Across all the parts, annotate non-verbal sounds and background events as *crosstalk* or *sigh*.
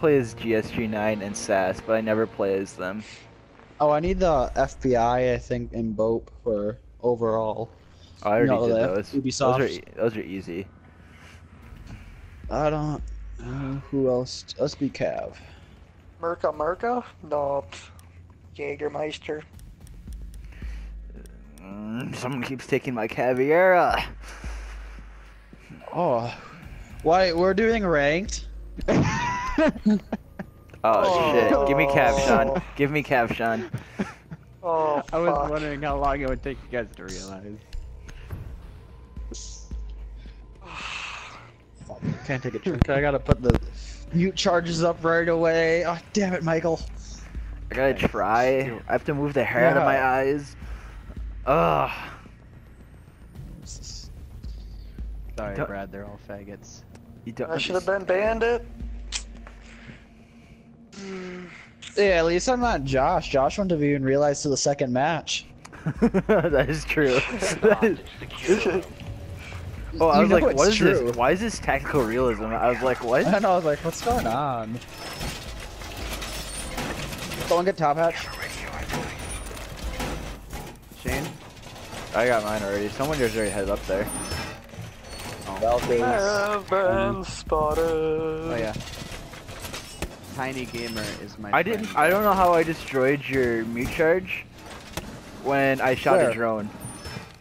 play as GSG9 and SAS, but I never play as them. Oh, I need the FBI, I think, in BOPE for overall. Oh, I already No, did those. Ubisoft. Those are those are easy. I don't. Uh, who else? Let's be Cav. Merca Merca? No. Jägermeister. Mm, someone keeps taking my Caveira. Oh, why we're doing ranked? *laughs* *laughs* Oh, oh, shit! Give me Cav, Oh. Sean. Give me Cav, Sean. *laughs* Oh, I was wondering how long it would take you guys to realize. *sighs* Can't take a drink. I gotta put the mute charges up right away. Oh, damn it, Michael. I gotta try. I have to move the hair out of my eyes. Ugh. Sorry, Don't- Brad, they're all faggots. You don't. I should have been bandit. Yeah, at least I'm not Josh. Josh wouldn't have even realized to the second match. *laughs* that is true. *laughs* That is- oh, *laughs* I You was know like, what is true. this? Why is this tactical realism? I was like, what? And I was like, what's going on? Someone get top hatch. Shane? I got mine already. Someone just already head up there. Valkyries. Have been spotted. Oh yeah. Tiny Gamer is my I didn't. I don't know how I destroyed your mute charge when I shot Where? a drone.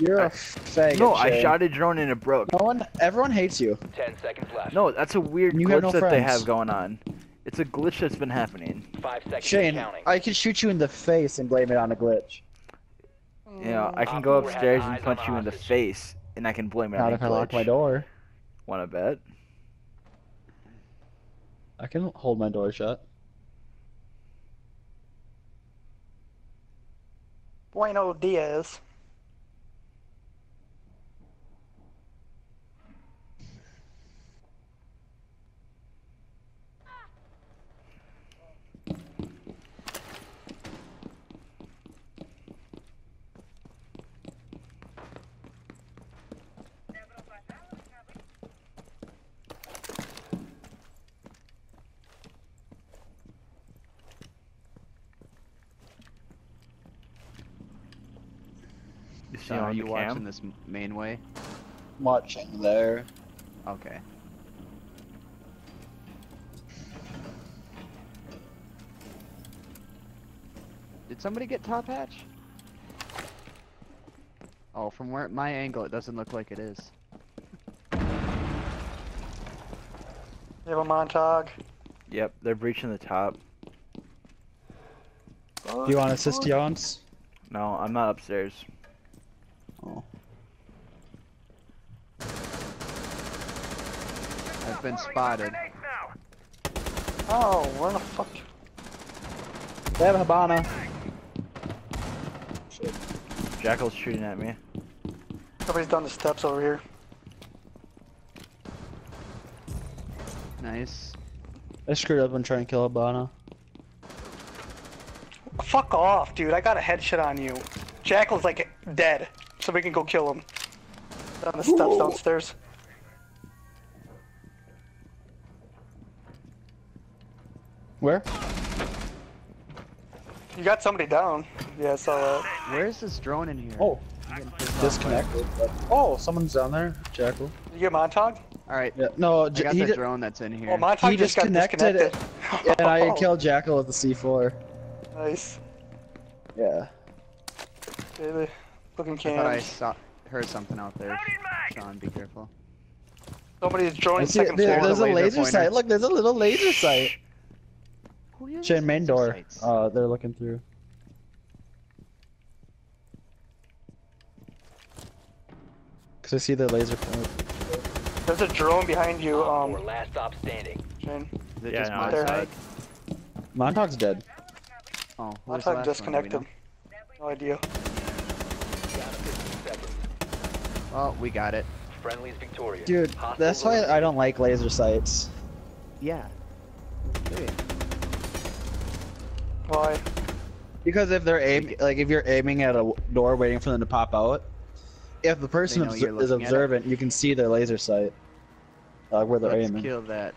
You're a faggot. No, I shot a drone and it broke. No one, everyone hates you. Ten seconds left. No, that's a weird You glitch no that they have going on. It's a glitch that's been happening. Five seconds Shane, counting. I can shoot you in the face and blame it on a glitch. You know, I can go upstairs and punch you in the face, and I can blame it Not on a glitch. Not if I lock my door. Wanna bet? I can hold my door shut. Bueno Diaz. You see Sean, are you the watching this main way? Watching there. Okay. Did somebody get top hatch? Oh, from where my angle, it doesn't look like it is. You have a Montag. Yep, they're breaching the top. Do you want assist Jons? No, I'm not upstairs. I've been spotted. Oh, where the fuck? They have Habana. Jackal's shooting at me. Somebody's down the steps over here. Nice. I screwed up and trying to kill Habana. Fuck off, dude. I got a headshot on you. Jackal's like dead, so we can go kill him. Down the steps downstairs. Where? You got somebody down. Yeah, I saw that. Where's this drone in here? Oh, I'm getting pissed off. disconnected. Oh, someone's down there. Jackal. You get Montag? Alright, Yeah, no, I J- got he, the drone that's in here. Oh, Montag he just got disconnected it, disconnected. and I *laughs* Oh, killed Jackal with the C4. Nice. Yeah. Baby. Looking I thought I saw, heard something out there. Sean, be careful. Somebody's I joining see, second there- floor. there's a laser laser pointer. sight. Look, there's a little laser sight. Who uses Chain main door. sights? Uh, they're looking through. Cause I see the laser point. There's a drone behind you, Op four, um, last stop standing. Shane. Is it Yeah, just no, my it's? Montag's dead. Oh, who Montag last one? Do we disconnected. No idea. know? Oh, we got it. Friendly's victorious. Dude, Hostiles that's why. I don't like laser sights. Yeah why? Because if they're aim, like if you're aiming at a door waiting for them to pop out, if the person obs is observant, you can see their laser sight, uh, where they're Let's aiming. kill that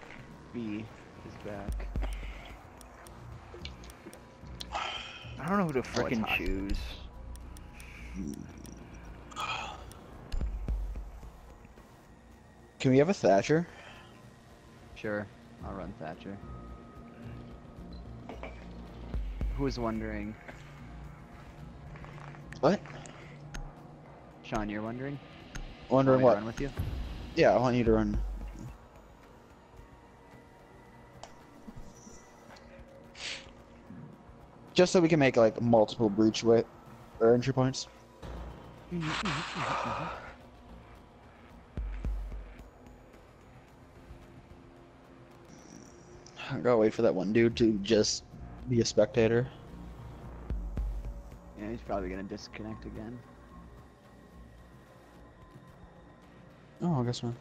bee. Is back. I don't know who to freaking oh, choose. Can we have a Thatcher? Sure, I'll run Thatcher. Who's wondering? What? Sean, you're wondering? Wondering Want me to what? Run with you? Yeah, I want you to run. Just so we can make like multiple breach weight or entry points. *sighs* I gotta wait for that one dude to just be a spectator. Yeah, he's probably gonna disconnect again. Oh, I guess not.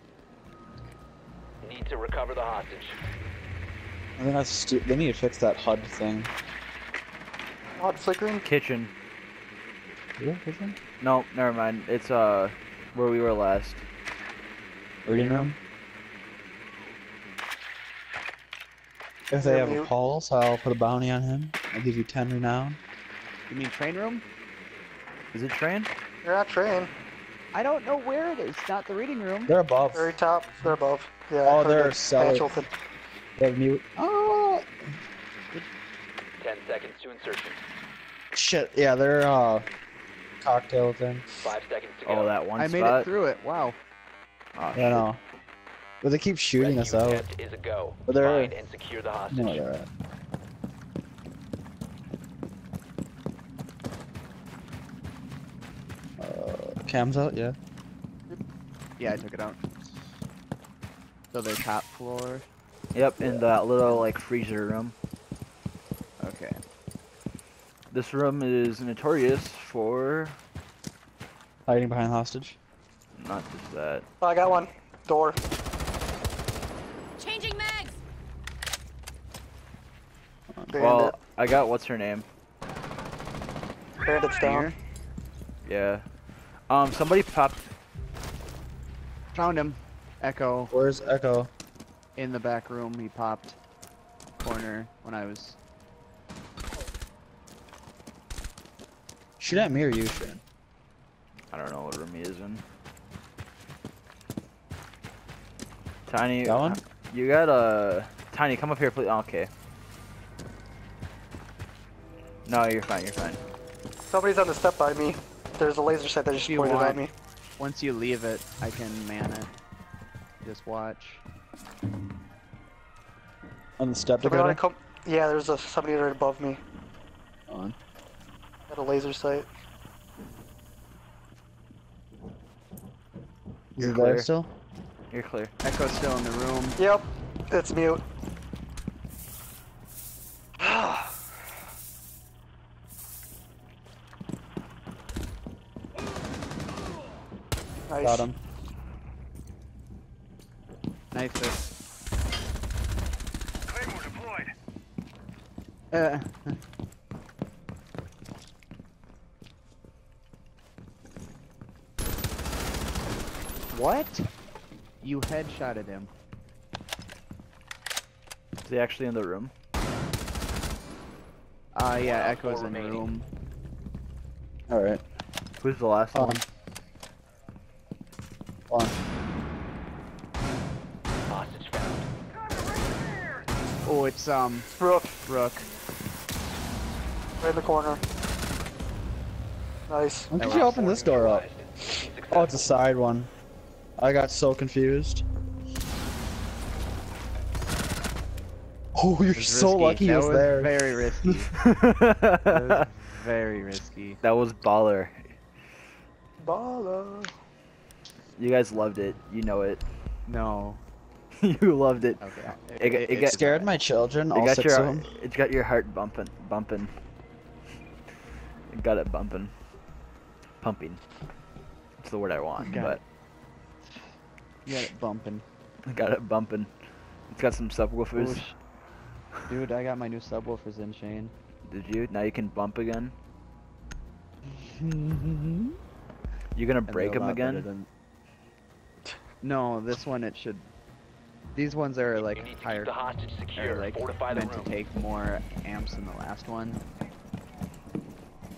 Need to recover the hostage. I think that's stu- they need to fix that HUD thing. Hot flickering. Kitchen. Yeah, kitchen? No, never mind. It's uh where we were last. Reading room. If they have a mute. pulse, I'll put a bounty on him. I'll give you 10 renown. You mean train room? Is it train? You're not train. I don't know where it is. Not the reading room. They're above. Very top. They're above. Yeah. Oh, I heard they're the hatch cellar. open. They have mute. Oh. Ten seconds to insertion. shit. Yeah, they're, uh, cocktail thing. Five seconds to go. Oh, that one I made it through it. Wow. Oh, Yeah, shit. no. But they keep shooting us Rescue out. attempt is a go. But they're- Find and secure the hostage. No, they're at. Uh, cams out, yeah. Yeah, I took it out. So they're top floor. Yep, in that little like freezer room. Okay. This room is notorious for Hiding behind hostage. not just that. Oh, I got one. Door. Bandit. Well, I got what's her name. Bandit's down. Yeah. Um, somebody popped. Found him. Echo Where's Echo? in the back room. He popped corner when I was. Shoot at me or you, Shane? I don't know what room he is in. Tiny. That one? You got a tiny. Come up here, please. Oh, okay. No, you're fine. You're fine. Somebody's on the step by me. There's a laser sight that just If you pointed at me. Once you leave it, I can man it. Just watch. On the step Somebody wanna come? Yeah, there's a somebody right above me. On. At a laser sight. Is You're it there clear. still? You're clear. Echo's still in the room. Yep. It's mute. Nice. Got him. Knife it. Uh, *laughs* what? You headshotted him. Is he actually in the room? Uh, yeah, Echo's in the room. Alright. Who's the last On. one? Oh, it's, um, Rook, Rook. right in the corner. Nice. When did you open this door up? Oh, it's a side one. I got so confused. Oh, you're so risky. lucky that he was, was there. very risky. *laughs* that was very risky. that was baller. Baller. You guys loved it. You know it. No. *laughs* you loved it. Okay. It got- it It got- scared my children, It all got six your. of them. It got your heart bumping, bumping. It got it bumping, pumping. It's the word I want, Got but it. You got it bumping. I got it bumping. It's got some subwoofers. Oh, sh- Dude, I got my new subwoofers in, Shane. Did you? Now you can bump again. *laughs* You gonna break them again? than- No, this one it should. These ones are You like need to higher, keep the hostage are secure. like Fortify the meant to take more amps than the last one.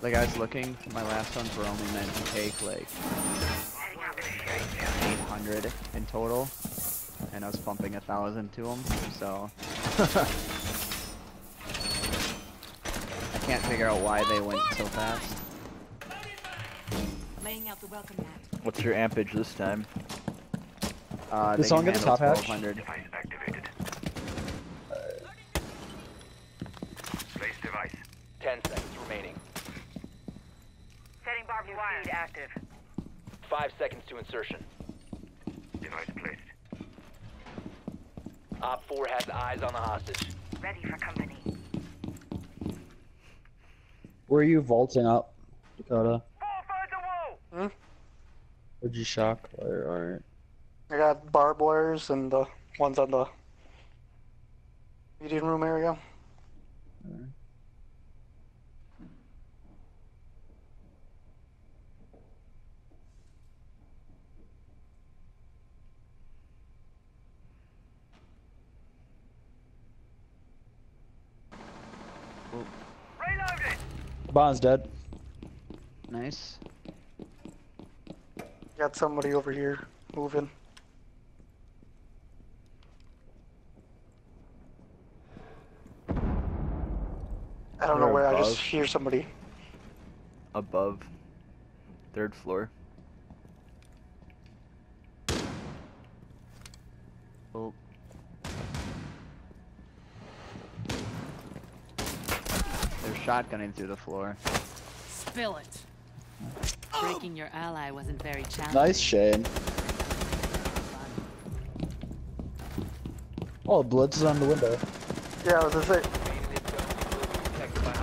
Like I was looking, my last ones were only meant to take like 800 in total, and I was pumping a thousand to them. So *laughs* I can't figure out why they went so fast. Laying out the welcome mat. What's your ampage this time? Uh, Did they someone can get the handle top hatch? 1200. Ten seconds remaining. Setting barbed wire. active. Five seconds to insertion. Device placed. Op 4 has eyes on the hostage. Ready for company. Were you vaulting up, Dakota? Hmm? Would you shock? Or, or I got barbed and the ones on the meeting room area. Bond's dead. Nice. Got somebody over here moving. I don't know They're where. I above. just hear somebody. Above. Third floor. Oh. They're shotgunning through the floor. Spill it. Breaking your ally wasn't very challenging. Nice, Shane. Oh, Blitz is on the window. Yeah, I was gonna say.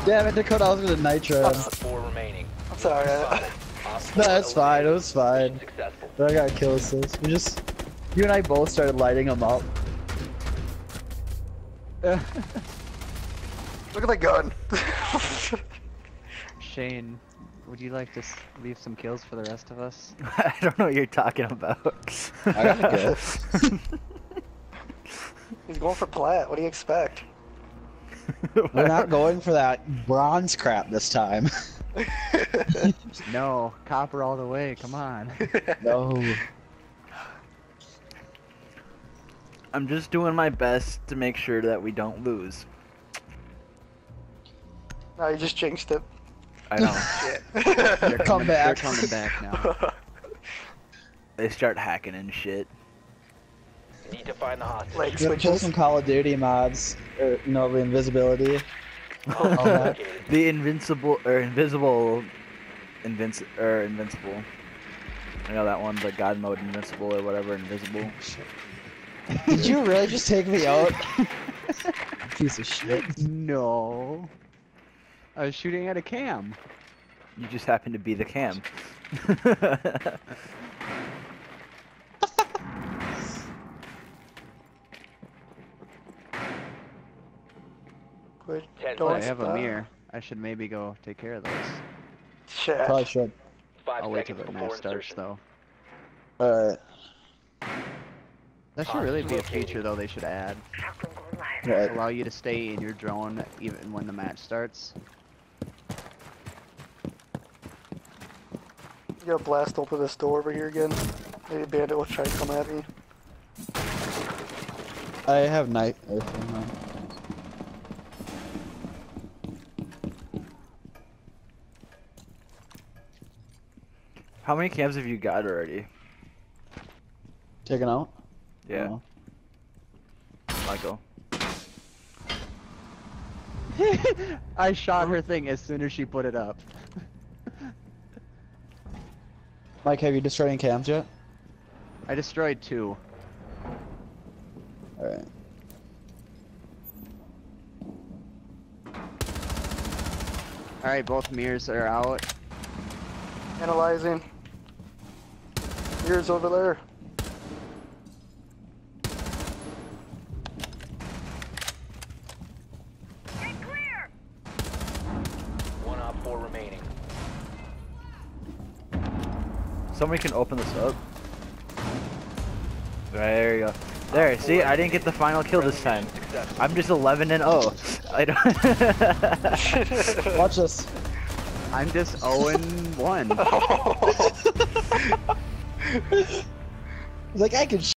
Protected by Damn it, Dakota, I was gonna nitro him. Op 4 remaining. I'm sorry. I, Op four No, that's fine, it was fine. Successful. But I got kill assist. We just, you and I both started lighting them up. *laughs* look at the gun. *laughs* Shane, would you like to leave some kills for the rest of us? *laughs* I don't know what you're talking about. I got a kill. He's going for plat. What do you expect? *laughs* We're not going for that bronze crap this time. *laughs* No, copper all the way. Come on. *laughs* no. I'm just doing my best to make sure that we don't lose. no, you just jinxed it. I know. They're Come coming, back. They're coming back now. they start hacking and shit. Need to find the hostage. Like You gotta pull switches. some Call of Duty mods. Or, you know, the invisibility. Hostage *laughs* oh, all that. located. The invincible or invisible, invinci or er, invincible. I know that one, the God mode invincible or whatever, invisible. Oh, Did you really just take me out? *laughs* Piece of shit. No. I was shooting at a cam. You just happen to be the cam. *laughs* Quit Ten going I have a mirror. I should maybe go take care of those. Shit. Probably should. Five I'll wait till the before match starts though. Alright. That should really be a feature though they should add. Right. Allow you to stay in your drone even when the match starts. You gotta blast open this door over here again. Maybe Bandit will try to come at me. I have night. How many cams have you got already? Taken out? Yeah, Oh. Michael. *laughs* I shot her thing as soon as she put it up. *laughs* Mike, have you destroyed any cams yet? I destroyed two. Alright. Alright, both mirrors are out. Analyzing. Here's over there. One op 4 remaining. Somebody can open this up. There you go. There, see, I didn't get the final kill this time. I'm just 11 and 0. *laughs* I don't. Watch this. *laughs* I'm just 0 and 1. *laughs* Like I can